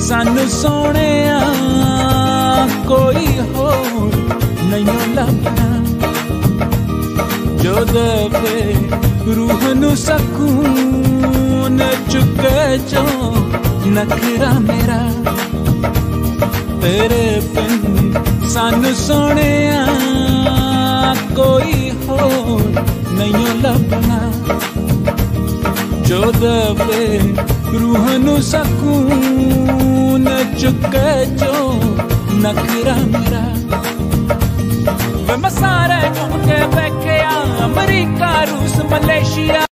ਸਾਨੂੰ ਸੋਹਣਿਆ ਕੋਈ ਹੋਰ ਨਹੀਂ ਲੱਭਣਾ ਜੋ ਦੇਵੇ ਰੂਹ ਨੂੰ ਸਕੂਨ ਚੁੱਕੇ ਜੋ ਨਖਰਾ ਮੇਰਾ। ਤੇਰੇ ਬਿਨ ਸਾਨੂੰ ਸੋਹਣਿਆ ਕੋਈ ਹੋਰ ਨਹੀਂ ਲੱਭਣਾ ਜੋ ਦਵੇ ਰੂਹ ਨੂੰ ਸਕੂਨ ਚੁੱਕੇ ਜੋ ਨਖਰਾ ਮੇਰਾ। ਵੇ ਮਸਾਰੇ ਘੁੰਮ ਕੇ ਅਮਰੀਕਾ, ਰੂਸ, ਮਲੇਸ਼ੀਆ।